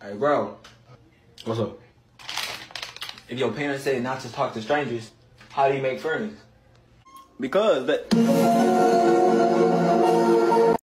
Hey, bro. What's up? If your parents say not to talk to strangers, how do you make friends? Because that.